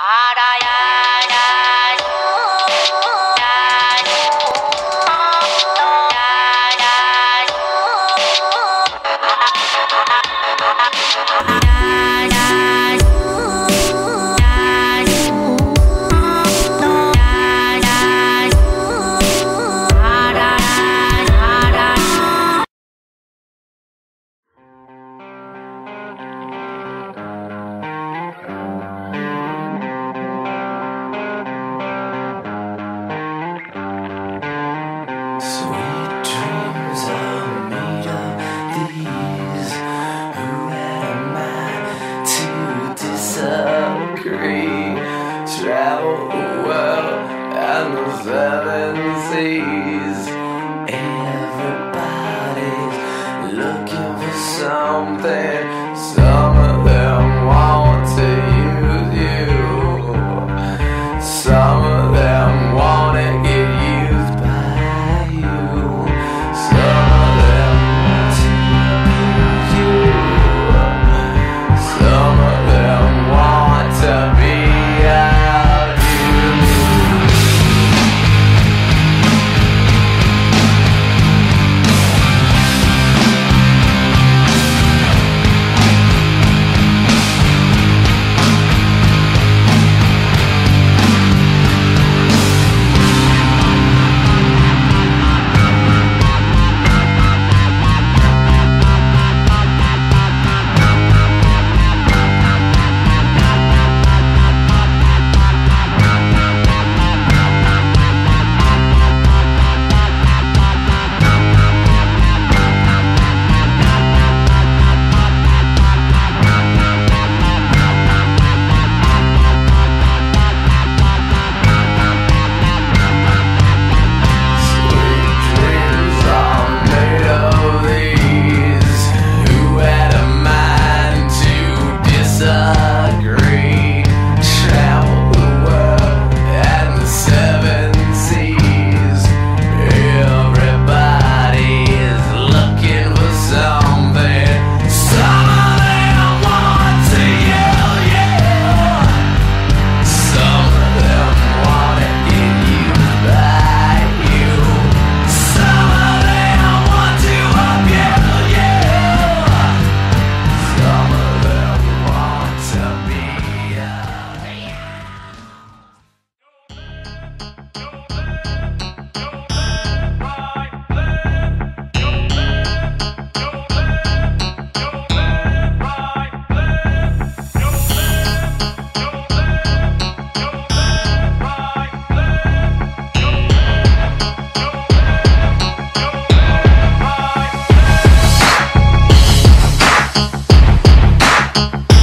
あらや Thank